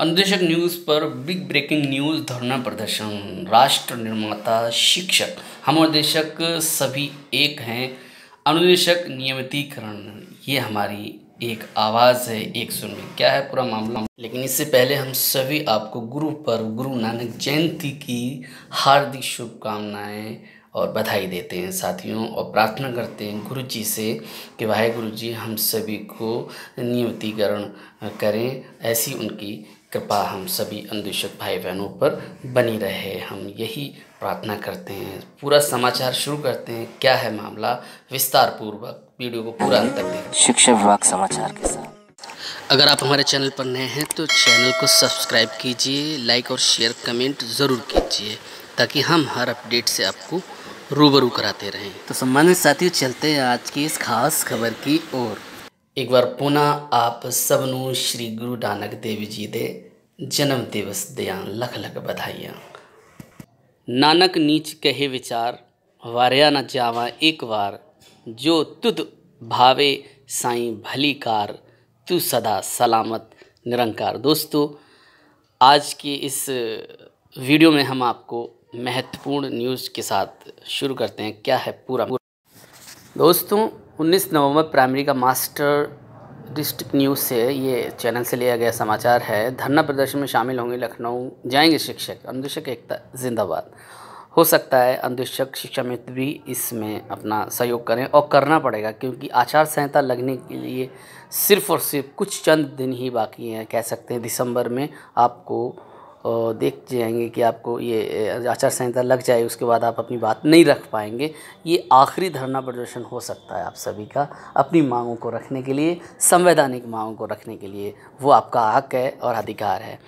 अनुदेशक न्यूज़ पर big breaking news, धरना प्रदर्शन, राष्ट्र निर्माता, शिक्षक। हम अनुदेशक सभी एक हैं। अनुदेशक नियमितीकरण, ये हमारी एक आवाज़ है, एक सुन में क्या है पूरा मामला? लेकिन इससे पहले हम सभी आपको गुरु पर्व गुरु नानक जयंती की हार्दिक शुभकामनाएँ और बधाई देते हैं, साथियों, और प्रार्थना करते हैं गुरु जी से कि वाहे गुरु जी हम सभी को नियमितीकरण करें, ऐसी उनकी कृपा हम सभी अंधेशक भाई बहनों पर बनी रहे। हम यही प्रार्थना करते हैं। पूरा समाचार शुरू करते हैं। क्या है मामला? विस्तार पूर्वक वीडियो को पूरा अंत तक देखें। शिक्षा विभाग समाचार के साथ। अगर आप हमारे चैनल पर नए हैं तो चैनल को सब्सक्राइब कीजिए लाइक और शेयर कमेंट ज़रूर कीजिए ताकि हम हर अपडेट से आपको रूबरू कराते रहें। तो सम्मानित साथियों चलते हैं आज की इस खास खबर की ओर। एक बार पुनः आप सबनों श्री गुरु नानक देव जी दे जन्म दिवस दियाँ लख लख बधाइयाँ। नानक नीच कहे विचार, वारिया न जावा एक बार जो तुद भावे साईं भली कार, तू सदा सलामत, निरंकार दोस्तों। आज की इस वीडियो में हम आपको महत्वपूर्ण न्यूज़ के साथ शुरू करते हैं। क्या है पूरा? दोस्तों 19 नवंबर प्राइमरी का मास्टर डिस्ट्रिक्ट न्यूज़ से ये चैनल से लिया गया समाचार है। धरना प्रदर्शन में शामिल होंगे लखनऊ, जाएँगे शिक्षक अनुदेशक एकता, जिंदाबाद। हो सकता है अनुदेशक शिक्षा मित्र भी इसमें अपना सहयोग करें और करना पड़ेगा, क्योंकि आचार संहिता लगने के लिए सिर्फ़ और सिर्फ़ कुछ चंद दिन ही बाकी हैं। कह सकते हैं दिसंबर में आपको देख जाएँगे कि आपको ये आचार संहिता लग जाए, उसके बाद आप अपनी बात नहीं रख पाएँगे। ये आखिरी धरना प्रदर्शन हो सकता है आप सभी का अपनी मांगों को रखने के लिए, संवैधानिक मांगों को रखने के लिए। वो आपका हक है और अधिकार है।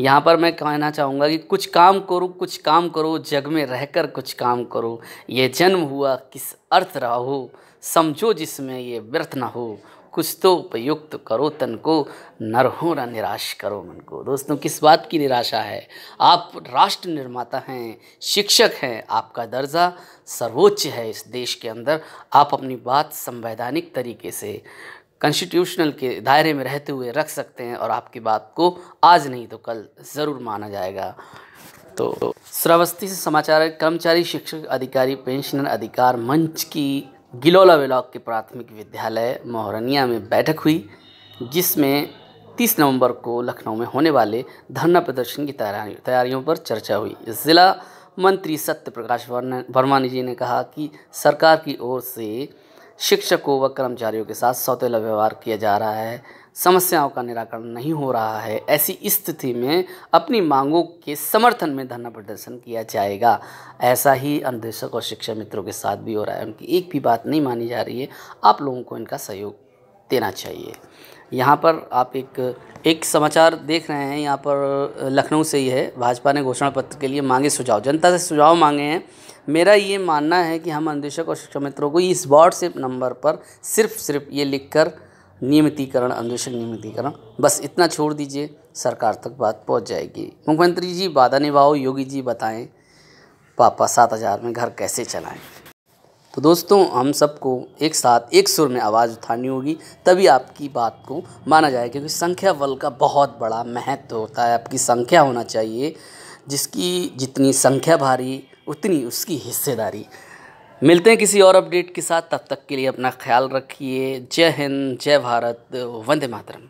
यहाँ पर मैं कहना चाहूँगा कि कुछ काम करो, कुछ काम करो, जग में रहकर कुछ काम करो। ये जन्म हुआ किस अर्थ रहा समझो जिसमें ये व्यर्थ ना हो। कुछ तो उपयुक्त करो तन को, नर हो न निराश करो मन को। दोस्तों, किस बात की निराशा है? आप राष्ट्र निर्माता हैं, शिक्षक हैं, आपका दर्जा सर्वोच्च है इस देश के अंदर। आप अपनी बात संवैधानिक तरीके से कॉन्स्टिट्यूशनल के दायरे में रहते हुए रख सकते हैं और आपकी बात को आज नहीं तो कल ज़रूर माना जाएगा। तो श्रावस्ती से समाचार, कर्मचारी, शिक्षक अधिकारी पेंशनर अधिकार मंच की गिलोला ब्लॉक के प्राथमिक विद्यालय मोहरनिया में बैठक हुई, जिसमें 30 नवंबर को लखनऊ में होने वाले धरना प्रदर्शन की तैयारियों पर चर्चा हुई। ज़िला मंत्री सत्य प्रकाश वर्मा जी ने कहा कि सरकार की ओर से शिक्षकों व कर्मचारियों के साथ सौतेला व्यवहार किया जा रहा है। समस्याओं का निराकरण नहीं हो रहा है। ऐसी स्थिति में अपनी मांगों के समर्थन में धरना प्रदर्शन किया जाएगा। ऐसा ही अनुदेशक और शिक्षा मित्रों के साथ भी हो रहा है। उनकी एक भी बात नहीं मानी जा रही है। आप लोगों को इनका सहयोग देना चाहिए। यहाँ पर आप एक एक समाचार देख रहे हैं। यहाँ पर लखनऊ से ही है। भाजपा ने घोषणा पत्र के लिए मांगे सुझाव। जनता से सुझाव मांगे हैं। मेरा ये मानना है कि हम अनुदेशक और शिक्षा मित्रों को इस व्हाट्सएप नंबर पर सिर्फ़ सिर्फ़ ये लिखकर नियमितीकरण, अन्वेषण नियमितीकरण। बस इतना छोड़ दीजिए, सरकार तक बात पहुँच जाएगी। मुख्यमंत्री जी वादा निभाओ, योगी जी बताएँ, पापा सात हज़ार में घर कैसे चलाएँ? तो दोस्तों, हम सबको एक साथ, एक सुर में आवाज़ उठानी होगी, तभी आपकी बात को माना जाए क्योंकि संख्या बल का बहुत बड़ा महत्व होता है। आपकी संख्या होना चाहिए, जिसकी जितनी संख्या भारी, उतनी उसकी हिस्सेदारी। मिलते हैं किसी और अपडेट के साथ, तब तक के लिए अपना ख्याल रखिए। जय हिंद, जय भारत, वंदे मातरम।